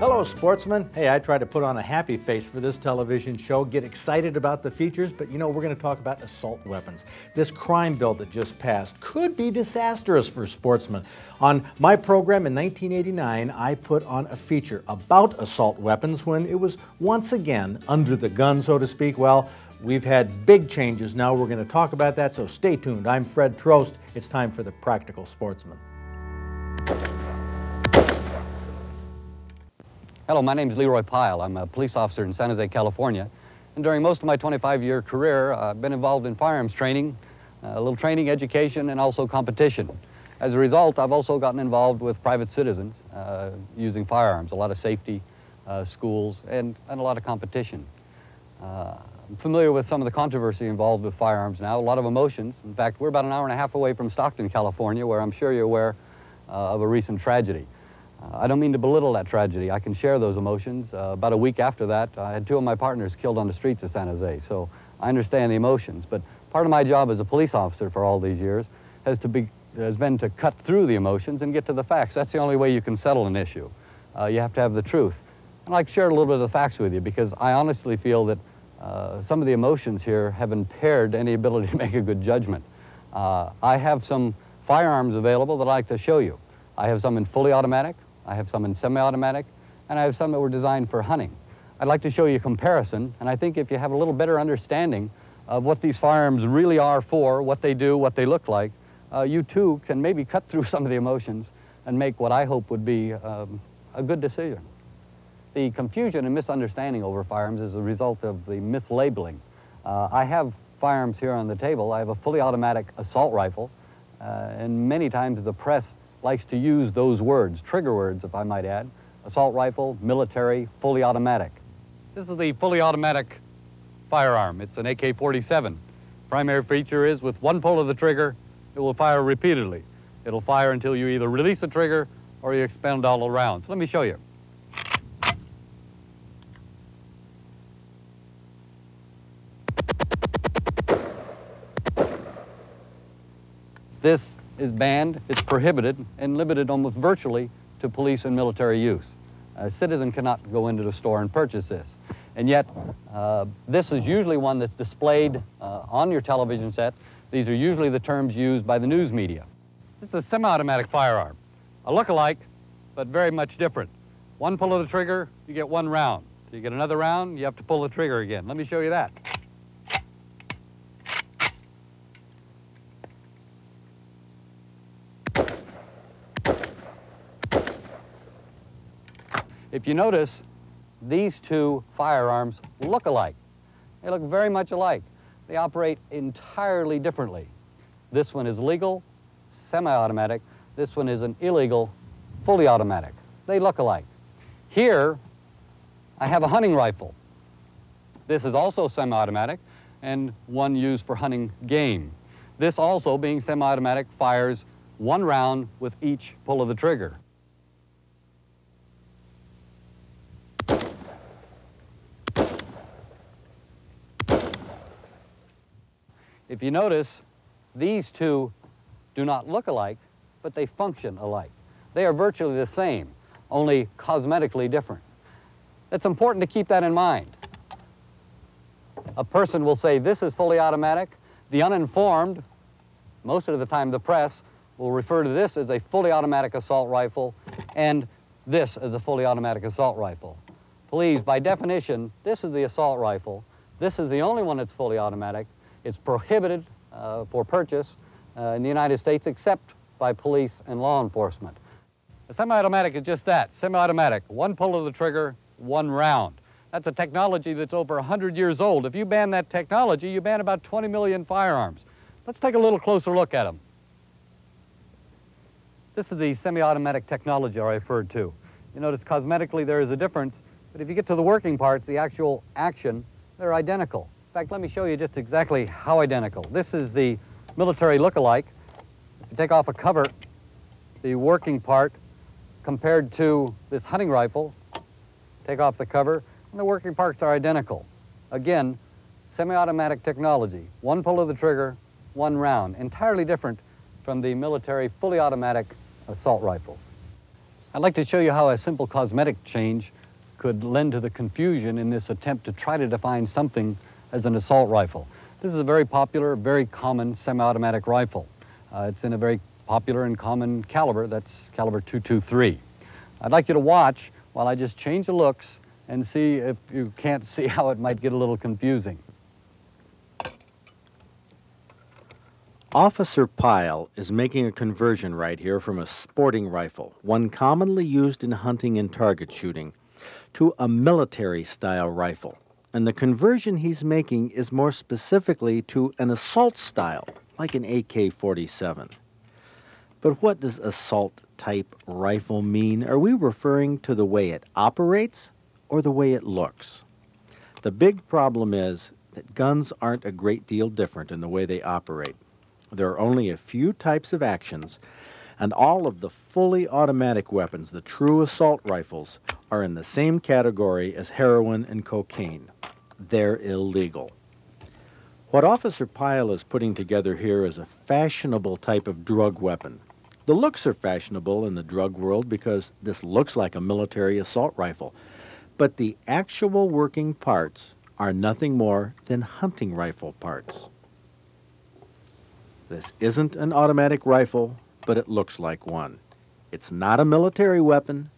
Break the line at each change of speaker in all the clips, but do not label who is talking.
Hello, sportsmen. Hey, I try to put on a happy face for this television show, get excited about the features, but you know, we're going to talk about assault weapons. This crime bill that just passed could be disastrous for sportsmen. On my program in 1989, I put on a feature about assault weapons when it was once again under the gun, so to speak. Well, we've had big changes now. We're going to talk about that, so stay tuned. I'm Fred Trost. It's time for the Practical Sportsman.
Hello, my name is Leroy Pyle. I'm a police officer in San Jose, California. And during most of my 25-year career, uh, I've been involved in firearms training, uh, a little training, education, and also competition. As a result, I've also gotten involved with private citizens uh, using firearms, a lot of safety, uh, schools, and, and a lot of competition. Uh, I'm familiar with some of the controversy involved with firearms now, a lot of emotions. In fact, we're about an hour and a half away from Stockton, California, where I'm sure you're aware uh, of a recent tragedy. I don't mean to belittle that tragedy. I can share those emotions. Uh, about a week after that, I had two of my partners killed on the streets of San Jose, so I understand the emotions. But part of my job as a police officer for all these years has, to be, has been to cut through the emotions and get to the facts. That's the only way you can settle an issue. Uh, you have to have the truth. And I'd like to share a little bit of the facts with you because I honestly feel that uh, some of the emotions here have impaired any ability to make a good judgment. Uh, I have some firearms available that I'd like to show you. I have some in fully automatic, I have some in semi-automatic, and I have some that were designed for hunting. I'd like to show you a comparison, and I think if you have a little better understanding of what these firearms really are for, what they do, what they look like, uh, you too can maybe cut through some of the emotions and make what I hope would be um, a good decision. The confusion and misunderstanding over firearms is a result of the mislabeling. Uh, I have firearms here on the table. I have a fully automatic assault rifle, uh, and many times the press likes to use those words, trigger words if I might add, assault rifle, military, fully automatic. This is the fully automatic firearm. It's an AK-47. Primary feature is with one pull of the trigger, it will fire repeatedly. It'll fire until you either release the trigger or you expend all the rounds. Let me show you. This is banned, it's prohibited, and limited almost virtually to police and military use. A citizen cannot go into the store and purchase this. And yet, uh, this is usually one that's displayed uh, on your television set. These are usually the terms used by the news media. This is a semi-automatic firearm, a look-alike, but very much different. One pull of the trigger, you get one round. You get another round, you have to pull the trigger again. Let me show you that. If you notice, these two firearms look alike. They look very much alike. They operate entirely differently. This one is legal, semi-automatic. This one is an illegal, fully automatic. They look alike. Here, I have a hunting rifle. This is also semi-automatic and one used for hunting game. This also, being semi-automatic, fires one round with each pull of the trigger. If you notice, these two do not look alike, but they function alike. They are virtually the same, only cosmetically different. It's important to keep that in mind. A person will say this is fully automatic. The uninformed, most of the time the press, will refer to this as a fully automatic assault rifle and this as a fully automatic assault rifle. Please, by definition, this is the assault rifle. This is the only one that's fully automatic. It's prohibited uh, for purchase uh, in the United States except by police and law enforcement. A semi-automatic is just that, semi-automatic. One pull of the trigger, one round. That's a technology that's over 100 years old. If you ban that technology, you ban about 20 million firearms. Let's take a little closer look at them. This is the semi-automatic technology I referred to. You notice cosmetically there is a difference, but if you get to the working parts, the actual action, they're identical. In fact, let me show you just exactly how identical. This is the military look-alike. If you take off a cover, the working part compared to this hunting rifle, take off the cover, and the working parts are identical. Again, semi-automatic technology. One pull of the trigger, one round. Entirely different from the military fully automatic assault rifles. I'd like to show you how a simple cosmetic change could lend to the confusion in this attempt to try to define something as an assault rifle. This is a very popular, very common semi-automatic rifle. Uh, it's in a very popular and common caliber, that's caliber 223. I'd like you to watch while I just change the looks and see if you can't see how it might get a little confusing.
Officer Pyle is making a conversion right here from a sporting rifle, one commonly used in hunting and target shooting, to a military style rifle. And the conversion he's making is more specifically to an assault style, like an AK 47. But what does assault type rifle mean? Are we referring to the way it operates or the way it looks? The big problem is that guns aren't a great deal different in the way they operate. There are only a few types of actions, and all of the fully automatic weapons, the true assault rifles, are in the same category as heroin and cocaine. They're illegal. What Officer Pyle is putting together here is a fashionable type of drug weapon. The looks are fashionable in the drug world because this looks like a military assault rifle, but the actual working parts are nothing more than hunting rifle parts. This isn't an automatic rifle, but it looks like one. It's not a military weapon,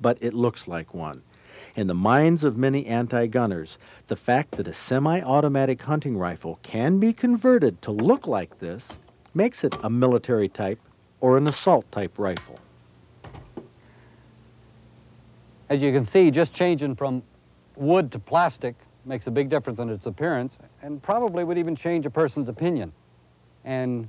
but it looks like one. In the minds of many anti gunners, the fact that a semi automatic hunting rifle can be converted to look like this makes it a military type or an assault type rifle.
As you can see, just changing from wood to plastic makes a big difference in its appearance and probably would even change a person's opinion. And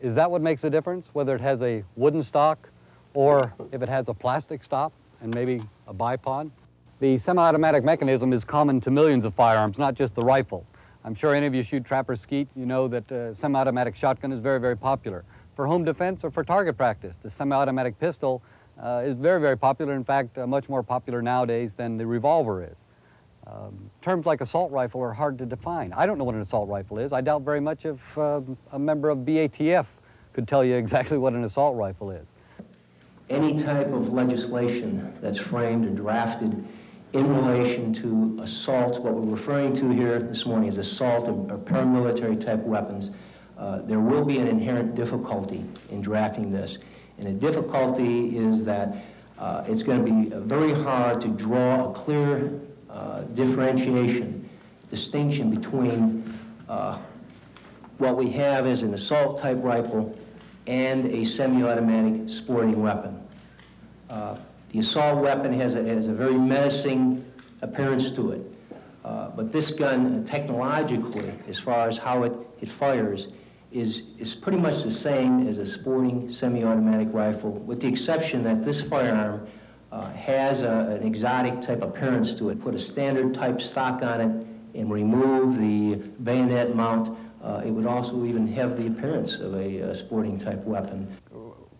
is that what makes a difference, whether it has a wooden stock or if it has a plastic stop and maybe a bipod? The semi-automatic mechanism is common to millions of firearms, not just the rifle. I'm sure any of you shoot trap or skeet, you know that uh, semi-automatic shotgun is very, very popular. For home defense or for target practice, the semi-automatic pistol uh, is very, very popular. In fact, uh, much more popular nowadays than the revolver is. Um, terms like assault rifle are hard to define. I don't know what an assault rifle is. I doubt very much if uh, a member of BATF could tell you exactly what an assault rifle is.
Any type of legislation that's framed and drafted in relation to assault, what we're referring to here this morning is assault or, paramilitary type weapons, uh, there will be an inherent difficulty in drafting this. And the difficulty is that uh, it's going to be very hard to draw a clear uh, differentiation, distinction between uh, what we have as an assault type rifle and a semi-automatic sporting weapon. Uh, the assault weapon has a, has a very menacing appearance to it. Uh, but this gun, technologically, as far as how it, it fires, is, is pretty much the same as a sporting semi-automatic rifle, with the exception that this firearm uh, has a, an exotic type appearance to it. Put a standard type stock on it and remove the bayonet mount. Uh, it would also even have the appearance of a, a sporting type weapon.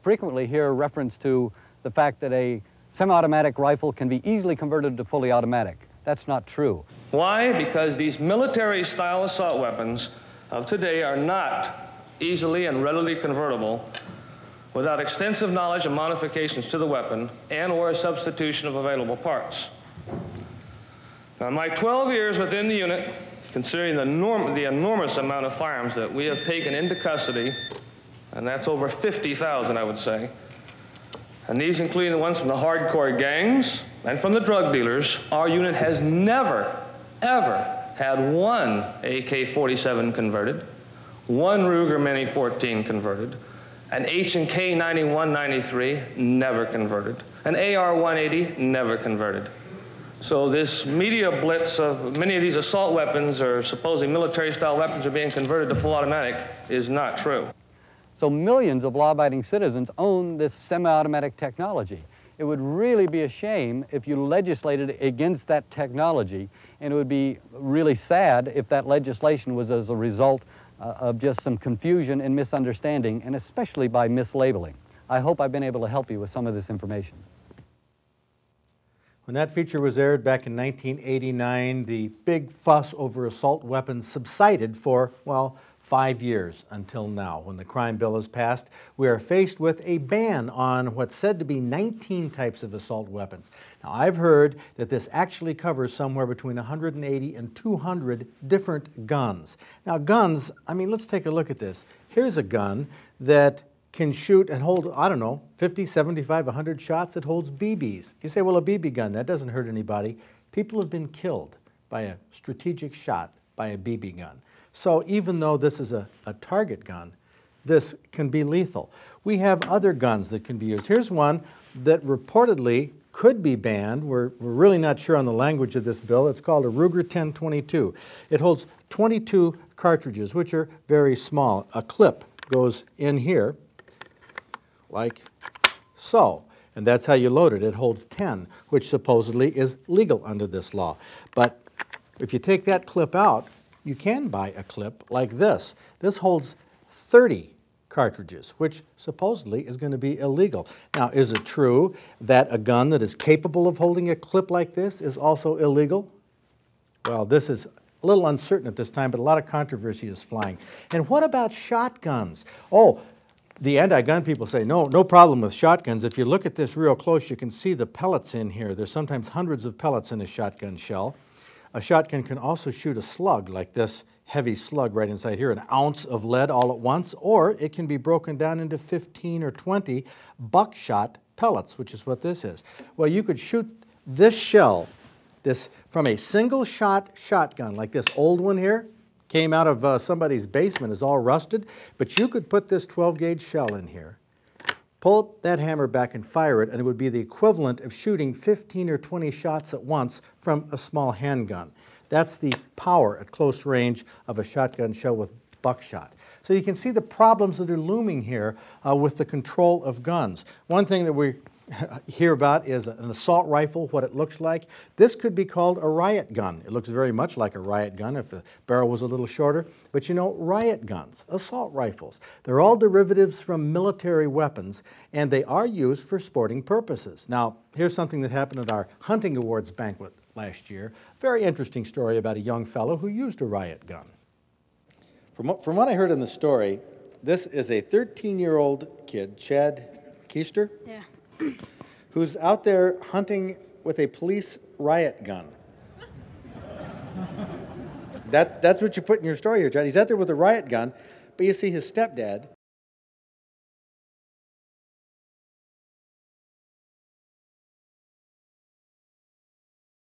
Frequently hear reference to the fact that a semi-automatic rifle can be easily converted to fully automatic. That's not true.
Why? Because these military-style assault weapons of today are not easily and readily convertible without extensive knowledge and modifications to the weapon and or a substitution of available parts. Now, my 12 years within the unit, considering the, norm, the enormous amount of firearms that we have taken into custody, and that's over 50,000, I would say, and these including the ones from the hardcore gangs and from the drug dealers, our unit has never, ever had one AK-47 converted, one Ruger Mini 14 converted, an H&K 9193 never converted. An AR-180 never converted. So this media blitz of many of these assault weapons or supposedly military-style weapons are being converted to full automatic is not true.
So millions of law-abiding citizens own this semi-automatic technology. It would really be a shame if you legislated against that technology, and it would be really sad if that legislation was as a result uh, of just some confusion and misunderstanding, and especially by mislabeling. I hope I've been able to help you with some of this information.
When that feature was aired back in 1989, the big fuss over assault weapons subsided for, well, five years until now, when the crime bill is passed, we are faced with a ban on what's said to be 19 types of assault weapons. Now, I've heard that this actually covers somewhere between 180 and 200 different guns. Now, guns, I mean, let's take a look at this. Here's a gun that can shoot and hold, I don't know, 50, 75, 100 shots. It holds BBs. You say, well, a BB gun, that doesn't hurt anybody. People have been killed by a strategic shot by a BB gun. So even though this is a, a target gun, this can be lethal. We have other guns that can be used. Here's one that reportedly could be banned. We're, we're really not sure on the language of this bill. It's called a Ruger 1022. It holds 22 cartridges, which are very small. A clip goes in here, like so. And that's how you load it. It holds 10, which supposedly is legal under this law. But if you take that clip out, you can buy a clip like this. This holds 30 cartridges, which supposedly is going to be illegal. Now, is it true that a gun that is capable of holding a clip like this is also illegal? Well, this is a little uncertain at this time, but a lot of controversy is flying. And what about shotguns? Oh, the anti-gun people say, no, no problem with shotguns. If you look at this real close, you can see the pellets in here. There's sometimes hundreds of pellets in a shotgun shell. A shotgun can also shoot a slug like this heavy slug right inside here, an ounce of lead all at once, or it can be broken down into 15 or 20 buckshot pellets, which is what this is. Well, you could shoot this shell this from a single shot shotgun like this old one here came out of uh, somebody's basement is all rusted but you could put this 12 gauge shell in here Pull that hammer back and fire it, and it would be the equivalent of shooting 15 or 20 shots at once from a small handgun. That's the power at close range of a shotgun shell with buckshot. So you can see the problems that are looming here uh, with the control of guns. One thing that we hear about is an assault rifle, what it looks like. This could be called a riot gun. It looks very much like a riot gun if the barrel was a little shorter. But you know, riot guns, assault rifles, they're all derivatives from military weapons, and they are used for sporting purposes. Now, here's something that happened at our hunting awards banquet last year. Very interesting story about a young fellow who used a riot gun. From what, from what I heard in the story, this is a 13-year-old kid, Chad Keister.
Yeah
who's out there hunting with a police riot gun. that, that's what you put in your story here, John. He's out there with a riot gun, but you see his stepdad